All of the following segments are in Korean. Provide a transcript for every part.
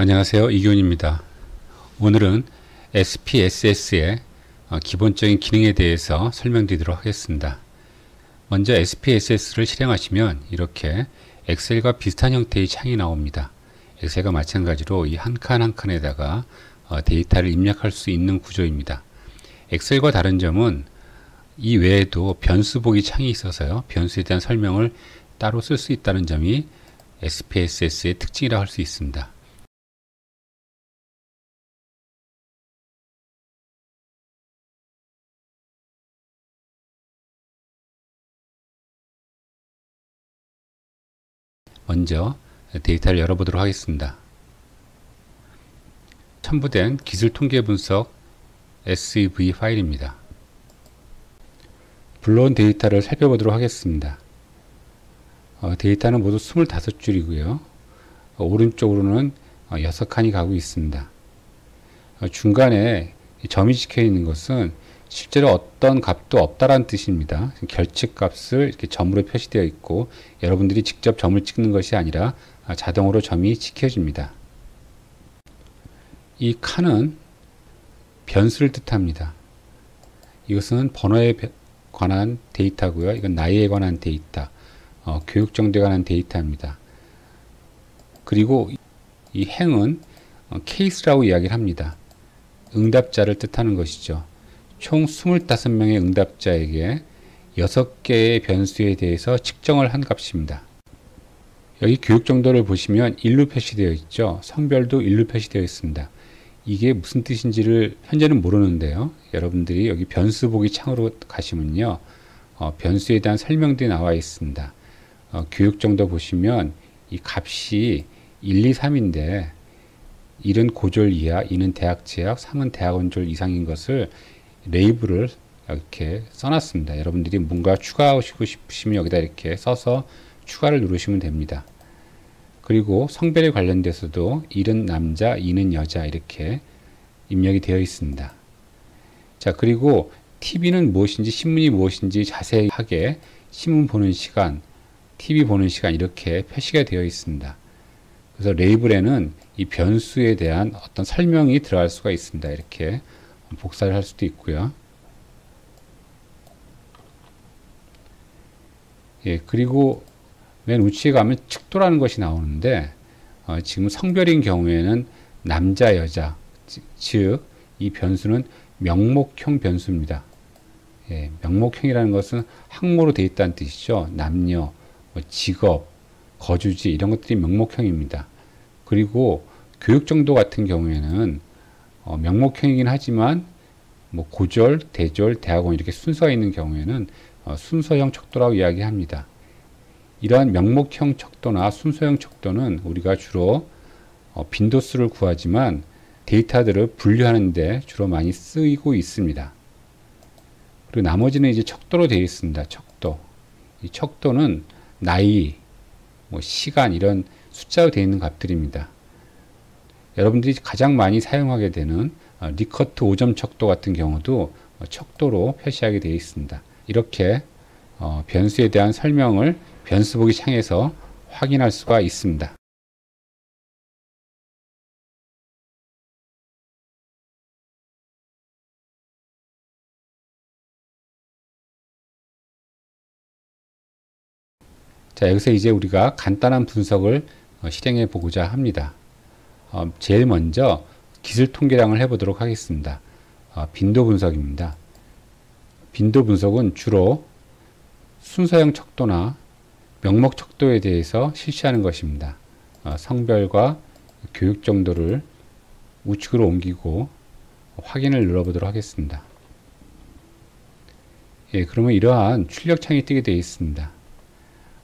안녕하세요. 이교훈입니다. 오늘은 SPSS의 어, 기본적인 기능에 대해서 설명드리도록 하겠습니다. 먼저 SPSS를 실행하시면 이렇게 엑셀과 비슷한 형태의 창이 나옵니다. 엑셀과 마찬가지로 이 한 칸 한 칸에다가 어, 데이터를 입력할 수 있는 구조입니다. 엑셀과 다른 점은 이 외에도 변수 보기 창이 있어서요. 변수에 대한 설명을 따로 쓸 수 있다는 점이 SPSS의 특징이라고 할수 있습니다. 먼저 데이터를 열어보도록 하겠습니다. 첨부된 기술 통계 분석 SEV 파일입니다. 불러온 데이터를 살펴보도록 하겠습니다. 어, 데이터는 모두 25줄이고요. 어, 오른쪽으로는 어, 6칸이 가고 있습니다. 어, 중간에 점이 찍혀 있는 것은 실제로 어떤 값도 없다라는 뜻입니다. 결측 값을 이렇게 점으로 표시되어 있고 여러분들이 직접 점을 찍는 것이 아니라 자동으로 점이 찍혀집니다. 이 칸은 변수를 뜻합니다. 이것은 번호에 관한 데이터고요. 이건 나이에 관한 데이터, 어, 교육 정도에 관한 데이터입니다. 그리고 이 행은 어, 케이스라고 이야기를 합니다. 응답자를 뜻하는 것이죠. 총 25명의 응답자에게 6개의 변수에 대해서 측정을 한 값입니다. 여기 교육 정도를 보시면 1로 표시되어 있죠. 성별도 1로 표시되어 있습니다. 이게 무슨 뜻인지를 현재는 모르는데요. 여러분들이 여기 변수 보기 창으로 가시면요. 어, 변수에 대한 설명들이 나와 있습니다. 어, 교육 정도 보시면 이 값이 1, 2, 3인데 1은 고졸 이하, 2는 대학 재학, 3은 대학원 졸 이상인 것을 레이블을 이렇게 써놨습니다. 여러분들이 뭔가 추가하시고 싶으시면 여기다 이렇게 써서 추가를 누르시면 됩니다. 그리고 성별에 관련돼서도 1은 남자, 2는 여자 이렇게 입력이 되어 있습니다. 자, 그리고 TV는 무엇인지 신문이 무엇인지 자세하게 신문 보는 시간, TV 보는 시간 이렇게 표시가 되어 있습니다. 그래서 레이블에는 이 변수에 대한 어떤 설명이 들어갈 수가 있습니다. 이렇게 복사를 할 수도 있고요. 예, 그리고 맨 우측에 가면 측도라는 것이 나오는데 어, 지금 성별인 경우에는 남자, 여자, 즉 이 변수는 명목형 변수입니다. 예, 명목형이라는 것은 항모로 되어 있다는 뜻이죠. 남녀, 뭐 직업, 거주지 이런 것들이 명목형입니다. 그리고 교육 정도 같은 경우에는 어, 명목형이긴 하지만 뭐 고졸, 대졸, 대학원 이렇게 순서가 있는 경우에는 어, 순서형 척도라고 이야기합니다. 이러한 명목형 척도나 순서형 척도는 우리가 주로 어, 빈도수를 구하지만 데이터들을 분류하는 데 주로 많이 쓰이고 있습니다. 그리고 나머지는 이제 척도로 되어 있습니다. 척도. 이 척도는 나이, 뭐 시간 이런 숫자로 되어 있는 값들입니다. 여러분들이 가장 많이 사용하게 되는 어, 리커트 5점 척도 같은 경우도 어, 척도로 표시하게 되어 있습니다. 이렇게 어, 변수에 대한 설명을 변수 보기 창에서 확인할 수가 있습니다. 자, 여기서 이제 우리가 간단한 분석을 실행해 보고자 합니다. 어, 제일 먼저 기술 통계량을 해보도록 하겠습니다. 어, 빈도 분석입니다. 빈도 분석은 주로 순서형 척도나 명목 척도에 대해서 실시하는 것입니다. 어, 성별과 교육 정도를 우측으로 옮기고 확인을 눌러보도록 하겠습니다. 예, 그러면 이러한 출력창이 뜨게 되어 있습니다.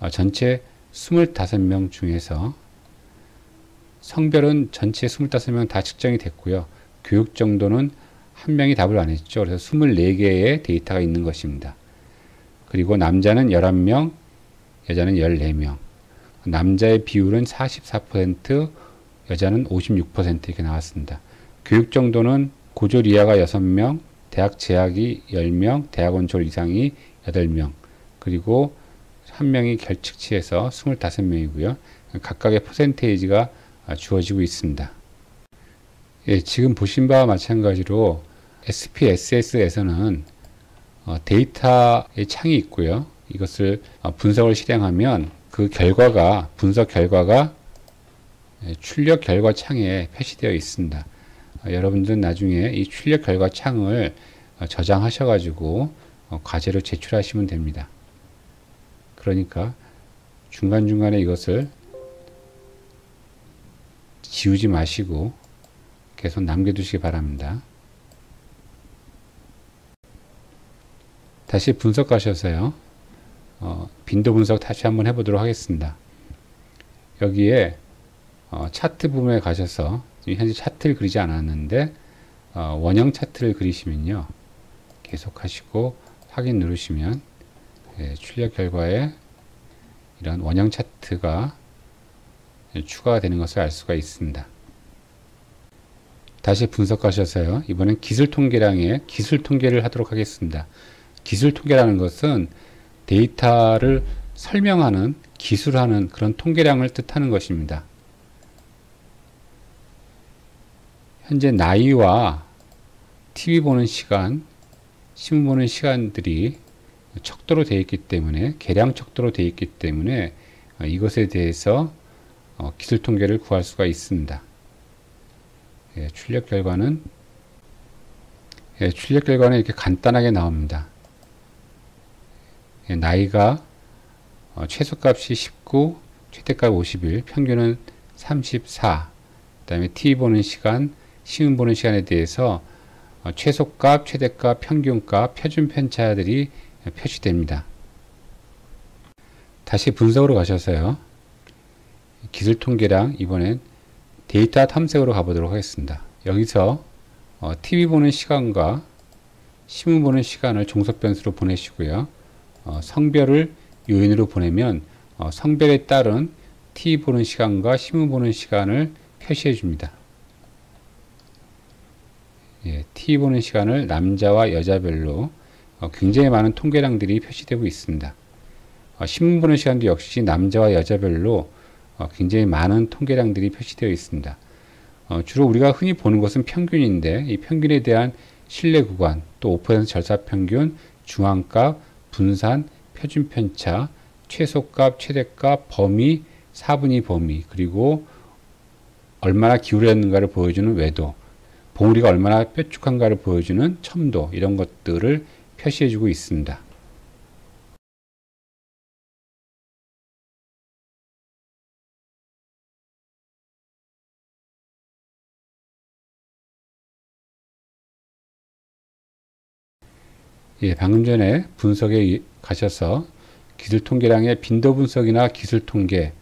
어, 전체 25명 중에서 성별은 전체 25명 다 측정이 됐고요. 교육 정도는 한 명이 답을 안 했죠. 그래서 24개의 데이터가 있는 것입니다. 그리고 남자는 11명, 여자는 14명. 남자의 비율은 44%, 여자는 56% 이렇게 나왔습니다. 교육 정도는 고졸 이하가 6명, 대학 재학이 10명, 대학원 졸 이상이 8명, 그리고 한 명이 결측치에서 25명이고요. 각각의 퍼센테이지가 아, 주어지고 있습니다. 예, 지금 보신 바와 마찬가지로 SPSS에서는 어, 데이터의 창이 있고요. 이것을 어, 분석을 실행하면 그 결과가 분석 결과가 예, 출력 결과 창에 표시되어 있습니다. 어, 여러분들은 나중에 이 출력 결과 창을 어, 저장하셔 가지고 어, 과제로 제출하시면 됩니다. 그러니까 중간중간에 이것을 지우지 마시고 계속 남겨두시기 바랍니다. 다시 분석하셔서요. 어, 빈도 분석 다시 한번 해보도록 하겠습니다. 여기에 어, 차트 부분에 가셔서 현재 차트를 그리지 않았는데 어, 원형 차트를 그리시면요. 계속 하시고 확인 누르시면 예, 출력 결과에 이런 원형 차트가 추가가 되는 것을 알 수가 있습니다. 다시 분석하셔서요. 이번엔 기술 통계량의 기술 통계를 하도록 하겠습니다. 기술 통계라는 것은 데이터를 설명하는 기술하는 그런 통계량을 뜻하는 것입니다. 현재 나이와 TV 보는 시간, 신문 보는 시간들이 척도로 되어 있기 때문에 계량 척도로 되어 있기 때문에 어, 이것에 대해서 어, 기술 통계를 구할 수가 있습니다. 예, 출력 결과는 예, 출력 결과는 이렇게 간단하게 나옵니다. 예, 나이가 어, 최소값이 19, 최대값 51, 평균은 34. 그 다음에 t 보는 시간, 시음 보는 시간에 대해서 어, 최소값, 최대값, 평균값, 표준 편차들이 표시됩니다. 다시 분석으로 가셔서요. 기술 통계랑 이번엔 데이터 탐색으로 가보도록 하겠습니다. 여기서 어, TV 보는 시간과 신문 보는 시간을 종속 변수로 보내시고요. 어, 성별을 요인으로 보내면 어, 성별에 따른 TV 보는 시간과 신문 보는 시간을 표시해 줍니다. 예, TV 보는 시간을 남자와 여자별로 어, 굉장히 많은 통계량들이 표시되고 있습니다. 어, 신문 보는 시간도 역시 남자와 여자별로 어, 굉장히 많은 통계량들이 표시되어 있습니다. 어, 주로 우리가 흔히 보는 것은 평균인데 이 평균에 대한 신뢰 구간, 또 5% 절사 평균, 중앙값, 분산, 표준 편차, 최소값, 최대값, 범위, 4분위 범위, 그리고 얼마나 기울였는가를 보여주는 외도, 봉우리가 얼마나 뾰족한가를 보여주는 첨도, 이런 것들을 표시해주고 있습니다. 예, 방금 전에 분석에 가셔서 기술 통계량의 빈도 분석이나 기술 통계,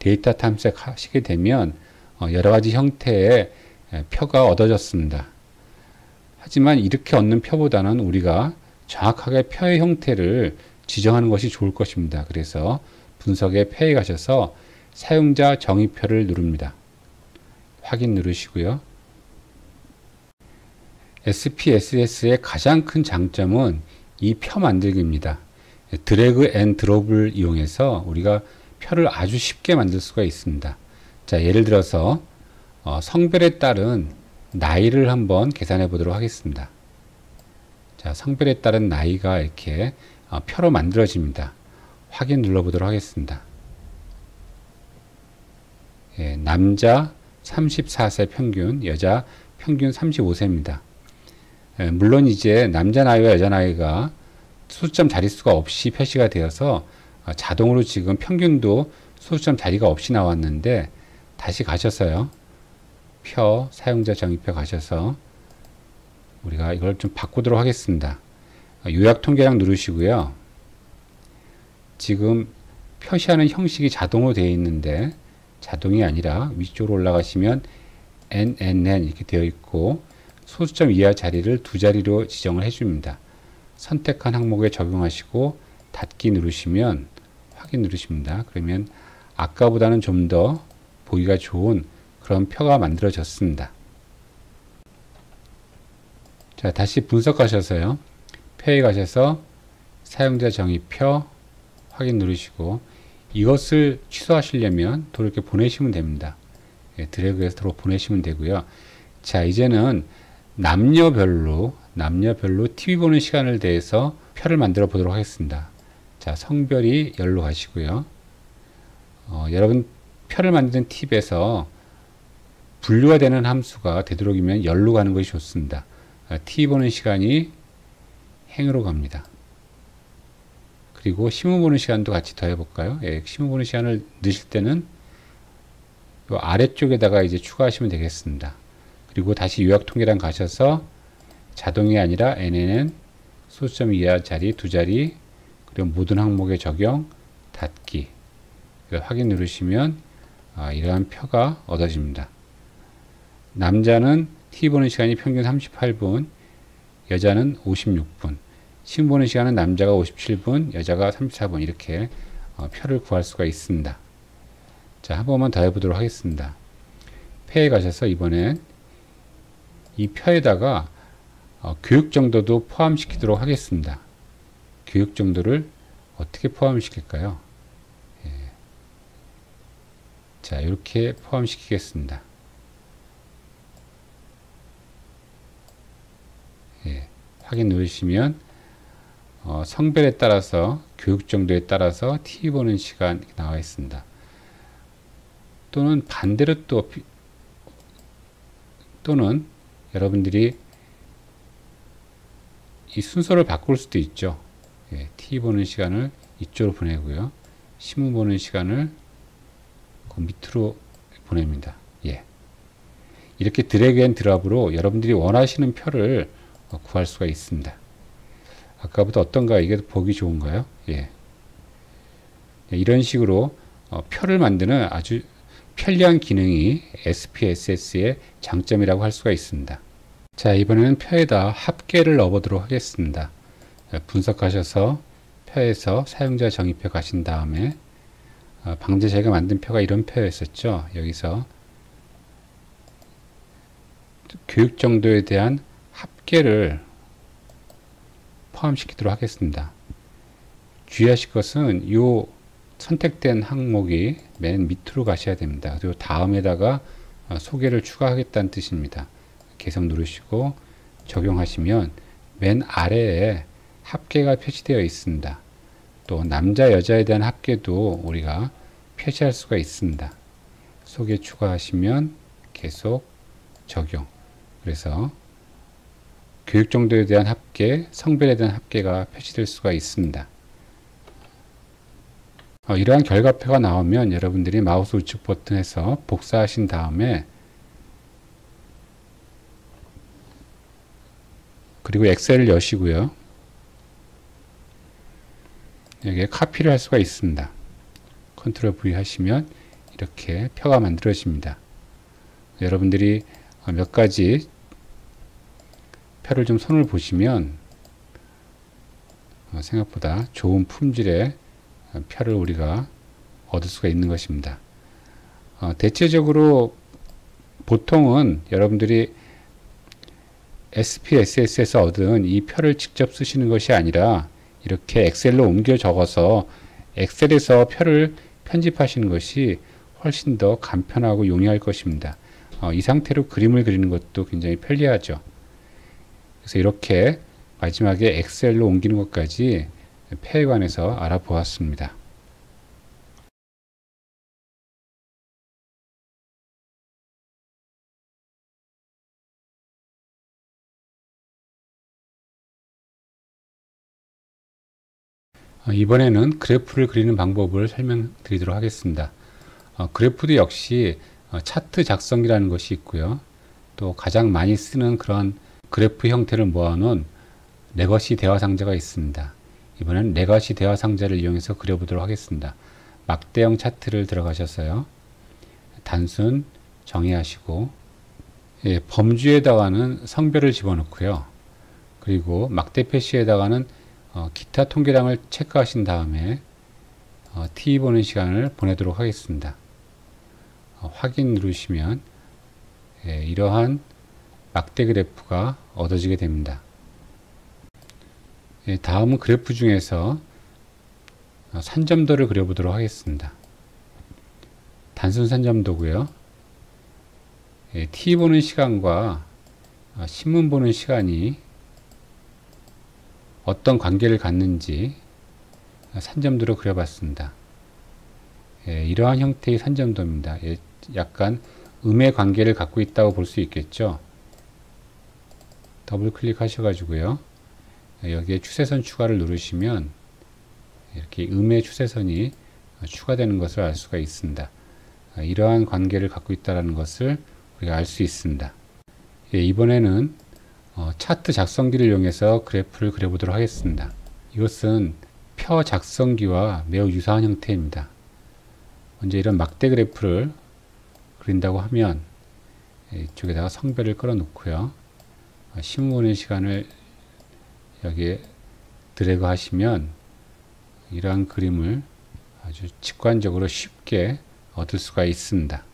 데이터 탐색 하시게 되면 어, 여러 가지 형태의 표가 얻어졌습니다. 하지만 이렇게 얻는 표보다는 우리가 정확하게 표의 형태를 지정하는 것이 좋을 것입니다. 그래서 분석에 표에 가셔서 사용자 정의표를 누릅니다. 확인 누르시고요. SPSS의 가장 큰 장점은 이 표 만들기입니다. drag and drop을 이용해서 우리가 표를 아주 쉽게 만들 수가 있습니다. 자, 예를 들어서 어, 성별에 따른 나이를 한번 계산해 보도록 하겠습니다. 자, 성별에 따른 나이가 이렇게 어, 표로 만들어집니다. 확인 눌러 보도록 하겠습니다. 예, 남자 34세 평균, 여자 평균 35세입니다. 예, 물론 이제 남자 나이와 여자 나이가 수점 자릿수가 없이 표시가 되어서 어, 자동으로 지금 평균도 수점 자리가 없이 나왔는데 다시 가셔서요. 표 사용자 정의표 가셔서 우리가 이걸 좀 바꾸도록 하겠습니다. 어, 요약 통계량 누르시고요. 지금 표시하는 형식이 자동으로 되어 있는데 자동이 아니라 위쪽으로 올라가시면 NNN 이렇게 되어 있고 소수점 이하 자리를 두 자리로 지정을 해줍니다. 선택한 항목에 적용하시고 닫기 누르시면 확인 누르십니다. 그러면 아까보다는 좀 더 보기가 좋은 그런 표가 만들어졌습니다. 자, 다시 분석하셔서요. 표에 가셔서 사용자 정의 표 확인 누르시고 이것을 취소하시려면 도로 이렇게 보내시면 됩니다. 예, 드래그해서 도로 보내시면 되고요. 자, 이제는 남녀별로, 남녀별로 TV 보는 시간을 대해서 표를 만들어 보도록 하겠습니다. 자, 성별이 열로 가시고요. 어, 여러분 표를 만드는 팁에서 분류가 되는 함수가 되도록이면 열로 가는 것이 좋습니다. 아, t 보는 시간이 행으로 갑니다. 그리고 심을 보는 시간도 같이 더해 볼까요? 예, 심을 보는 시간을 넣으실 때는 요 아래쪽에다가 이제 추가하시면 되겠습니다. 그리고 다시 요약 통계랑 가셔서 자동이 아니라 n에는 소수점 이하 자리 두 자리 그리고 모든 항목의 적용 닫기 확인 누르시면 아, 이러한 표가 얻어집니다. 남자는 T 보는 시간이 평균 38분, 여자는 56분, 시 보는 시간은 남자가 57분, 여자가 34분 이렇게 어, 표를 구할 수가 있습니다. 자, 한 번만 더 해보도록 하겠습니다. 표에 가셔서 이번엔 이 표에다가 어, 교육 정도도 포함시키도록 하겠습니다. 교육 정도를 어떻게 포함시킬까요? 예. 자, 이렇게 포함시키겠습니다. 예. 확인 누르시면 어, 성별에 따라서 교육 정도에 따라서 TV 보는 시간 나와 있습니다. 또는 반대로 또 또는 여러분들이 이 순서를 바꿀 수도 있죠. 예, TV 보는 시간을 이쪽으로 보내고요. 신문 보는 시간을 그 밑으로 보냅니다. 예. 이렇게 drag and drop으로 여러분들이 원하시는 표를 구할 수가 있습니다. 아까보다 어떤가 이게 보기 좋은가요? 예. 예. 이런 식으로 어, 표를 만드는 아주 편리한 기능이 SPSS의 장점이라고 할 수가 있습니다. 자 이번에는 표에다 합계를 넣어보도록 하겠습니다. 분석하셔서 표에서 사용자 정의표 가신 다음에 어, 방제 제가 만든 표가 이런 표였었죠. 여기서 교육 정도에 대한 합계를 포함시키도록 하겠습니다. 주의하실 것은 이 선택된 항목이 맨 밑으로 가셔야 됩니다. 그리고 다음에다가 어, 소개를 추가하겠다는 뜻입니다. 계속 누르시고 적용하시면 맨 아래에 합계가 표시되어 있습니다. 또 남자 여자에 대한 합계도 우리가 표시할 수가 있습니다. 소개 추가하시면 계속 적용. 그래서 교육 정도에 대한 합계, 성별에 대한 합계가 표시될 수가 있습니다. 어, 이러한 결과표가 나오면 여러분들이 마우스 우측 버튼에서 복사하신 다음에 그리고 엑셀을 여시고요. 여기에 카피를 할 수가 있습니다. 컨트롤 V 하시면 이렇게 표가 만들어집니다. 여러분들이 몇 가지 표를 좀 손을 보시면 어, 생각보다 좋은 품질의 표를 우리가 얻을 수가 있는 것입니다. 어, 대체적으로 보통은 여러분들이 SPSS에서 얻은 이 표를 직접 쓰시는 것이 아니라 이렇게 엑셀로 옮겨 적어서 엑셀에서 표를 편집하시는 것이 훨씬 더 간편하고 용이할 것입니다. 어, 이 상태로 그림을 그리는 것도 굉장히 편리하죠. 그래서 이렇게 마지막에 엑셀로 옮기는 것까지 폐에 관해서 알아보았습니다. 어, 이번에는 그래프를 그리는 방법을 설명드리도록 하겠습니다. 어, 그래프도 역시 어, 차트 작성이라는 것이 있고요. 또 가장 많이 쓰는 그런 그래프 형태를 모아놓은 legacy 대화 상자가 있습니다. 이번엔 legacy 대화 상자를 이용해서 그려보도록 하겠습니다. 막대형 차트를 들어가셔서요. 단순 정의하시고 예, 범주에다가는 성별을 집어넣고요. 그리고 막대 표시에다가는 어, 기타 통계량을 체크하신 다음에 어, T 보는 시간을 보내도록 하겠습니다. 어, 확인 누르시면 예, 이러한 막대 그래프가 얻어지게 됩니다. 예, 다음은 그래프 중에서 어, 산점도를 그려보도록 하겠습니다. 단순 산점도고요. 예, TV 보는 시간과 어, 신문 보는 시간이 어떤 관계를 갖는지 산점도로 그려봤습니다. 예, 이러한 형태의 산점도입니다. 예, 약간 음의 관계를 갖고 있다고 볼 수 있겠죠. 더블 클릭하셔가지고요. 예, 여기에 추세선 추가를 누르시면 이렇게 음의 추세선이 추가되는 것을 알 수가 있습니다. 아, 이러한 관계를 갖고 있다는 것을 우리가 알 수 있습니다. 예, 이번에는 어, 차트 작성기를 이용해서 그래프를 그려보도록 하겠습니다. 이것은 표 작성기와 매우 유사한 형태입니다. 먼저 이런 막대 그래프를 그린다고 하면 예, 이쪽에다가 성별을 끌어 놓고요. 어, 신문의 시간을 여기에 드래그 하시면 이러한 그림을 아주 직관적으로 쉽게 얻을 수가 있습니다.